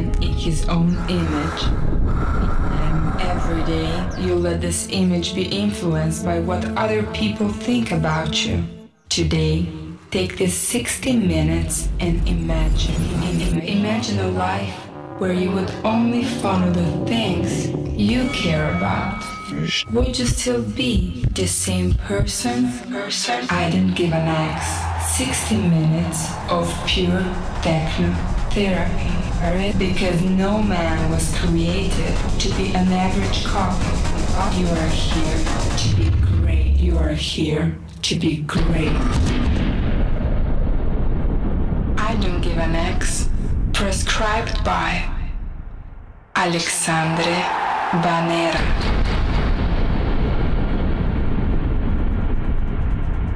man in his own image. And every day you let this image be influenced by what other people think about you. Today, take these 60 minutes and imagine. Imagine a life where you would only follow the things you care about. Would you still be the same person? Person? I didn't give an X. 60 minutes of pure techno therapy. Because no man was created to be an average couple. You are here to be great. You are here to be great. I don't give an X. Prescribed by Aleksandre Banera.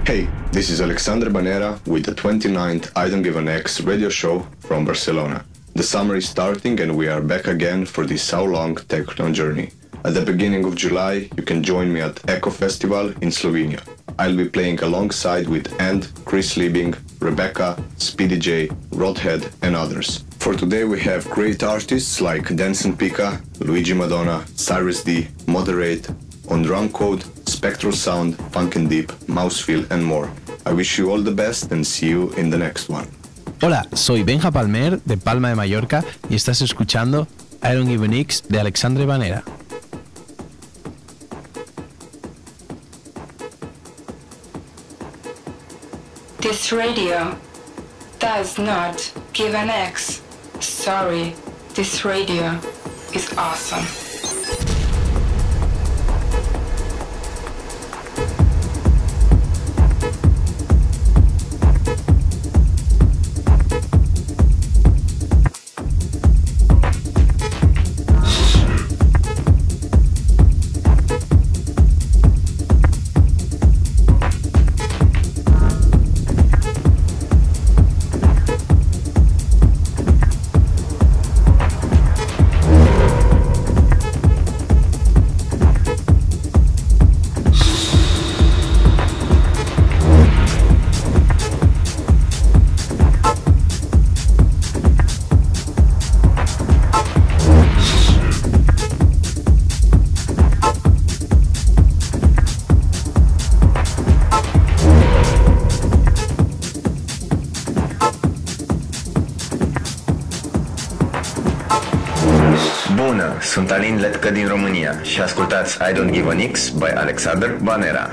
Hey, this is Aleksandre Banera with the 29th I Don't Give an X radio show from Barcelona. The summer is starting and we are back again for this how long techno journey. At the beginning of July, you can join me at ECO Festival in Slovenia. I'll be playing alongside with AnD, Chris Liebing, Rebekah, Speedy J, Rodhad, and others. For today, we have great artists like Dense & Pika, Luigi Madonna, Cirez D, Moderate, on Drumcode, Spectral Sound, Funk'n Deep, Mouseville, and more. I wish you all the best and see you in the next one. Hola, soy Benja Palmer de Palma de Mallorca y estás escuchando Iron Given X de Alexandre Banera. This radio does not give an X. Sorry, this radio is awesome. Și ascultați I Don't Give a Nix by Alexander Banera.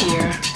here.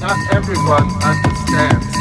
not everyone understands.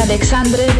Alexandre.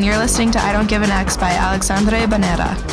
And you're listening to I Don't Give an X by Aleksandre Banera.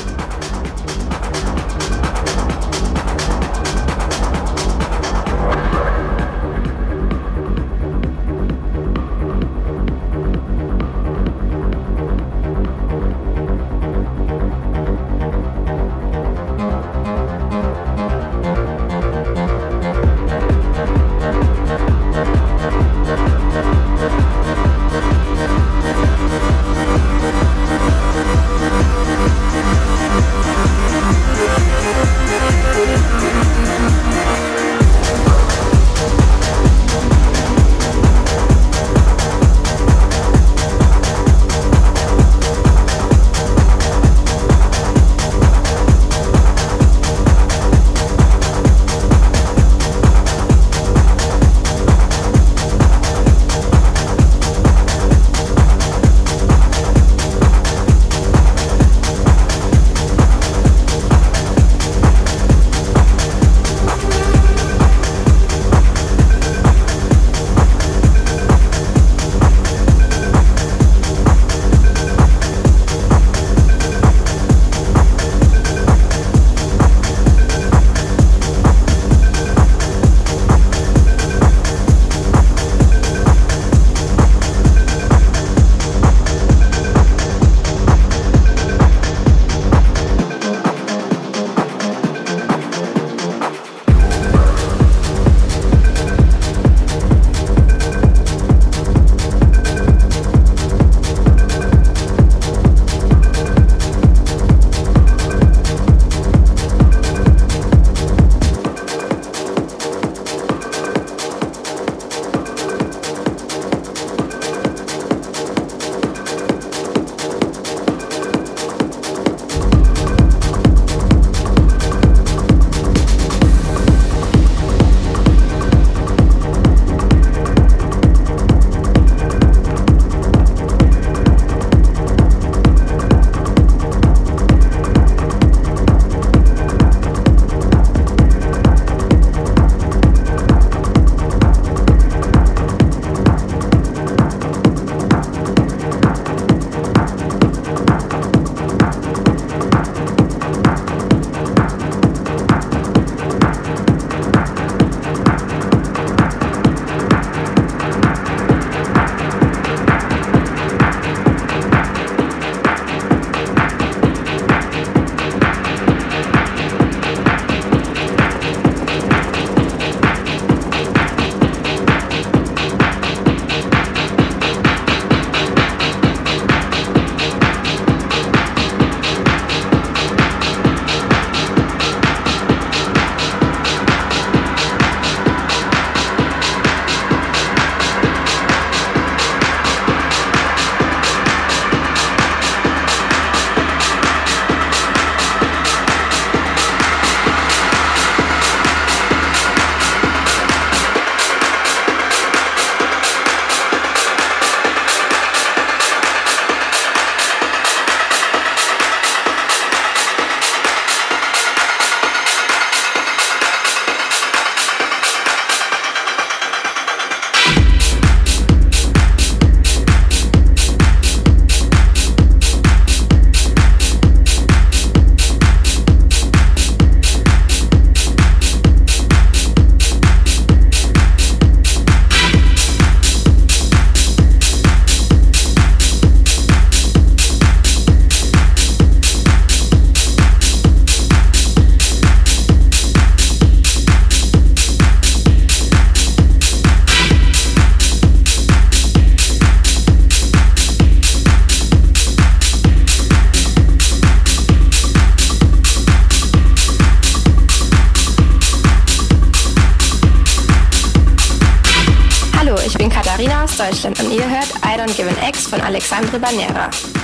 Aleksandr Banera.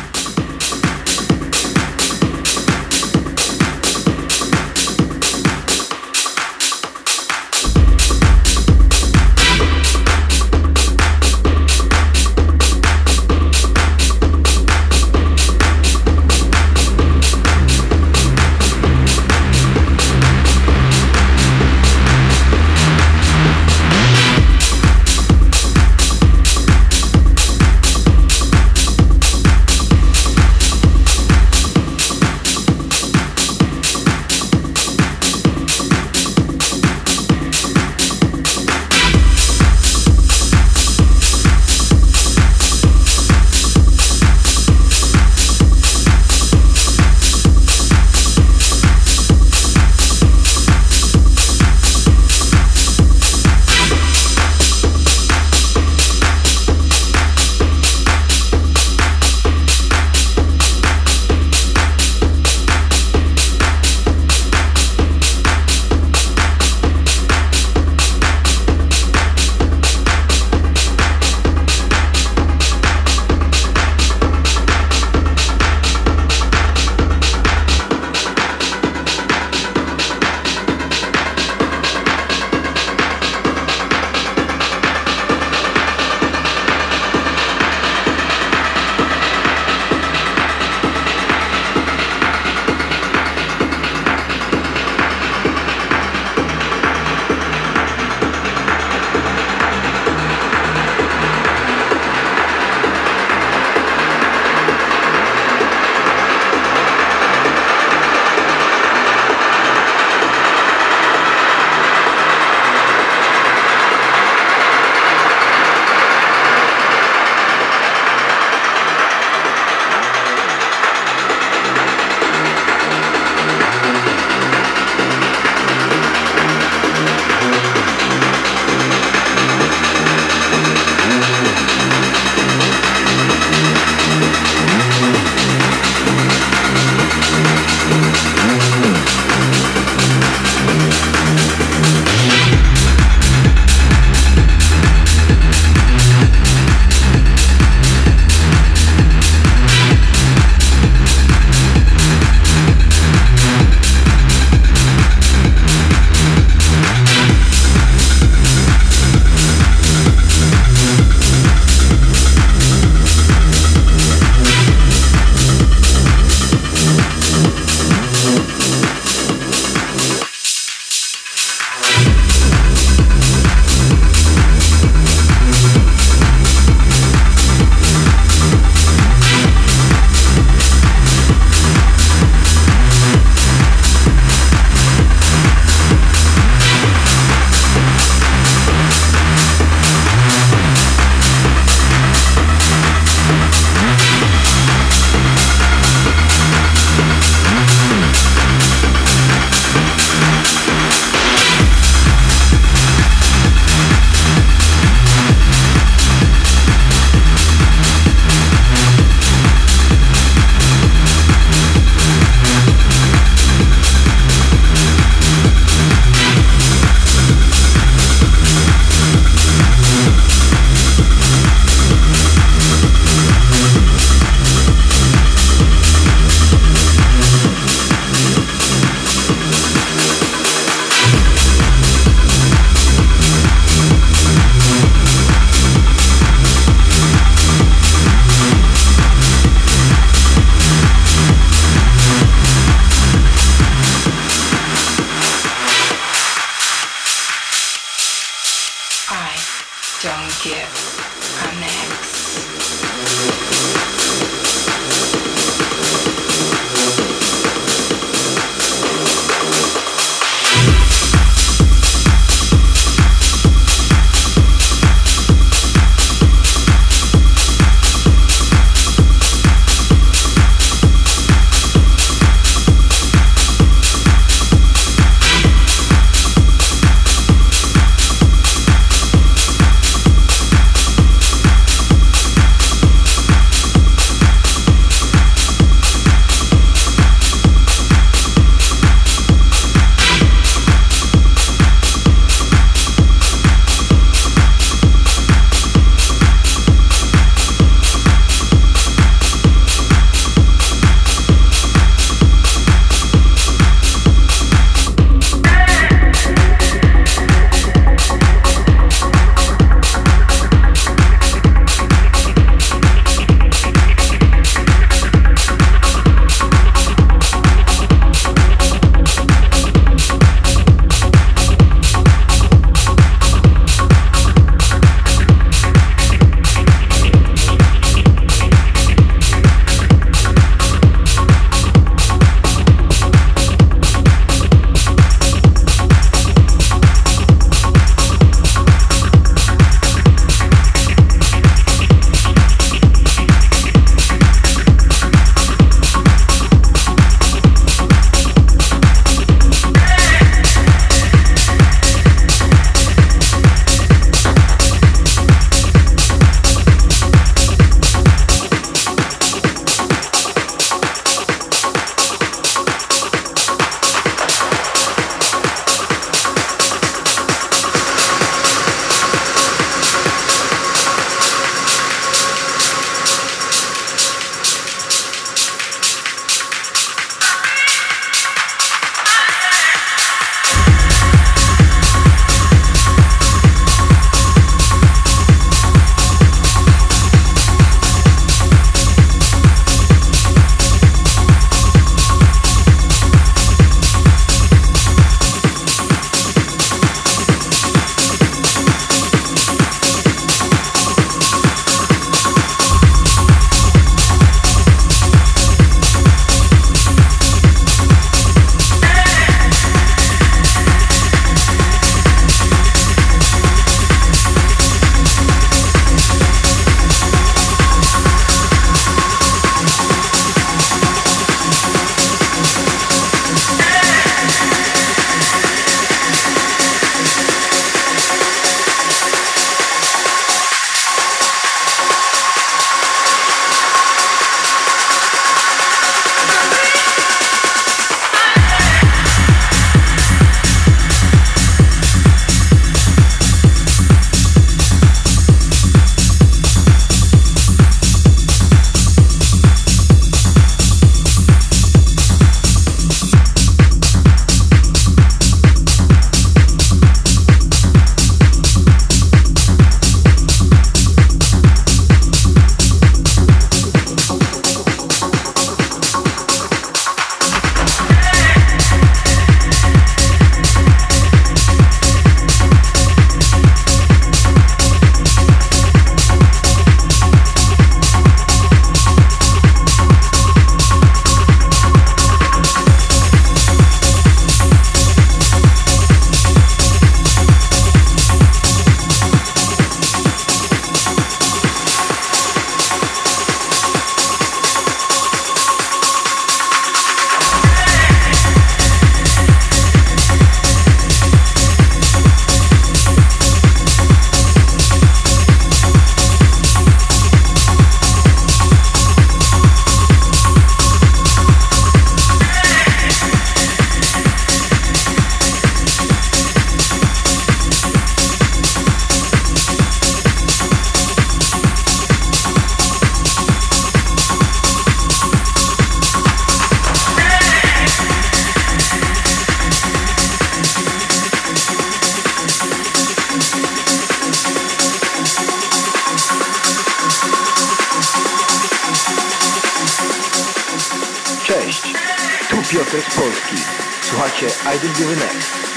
Z Polski. Słuchacie I Don't Give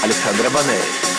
a Aleksandra Banery.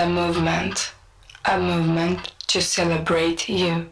A movement, a movement to celebrate you.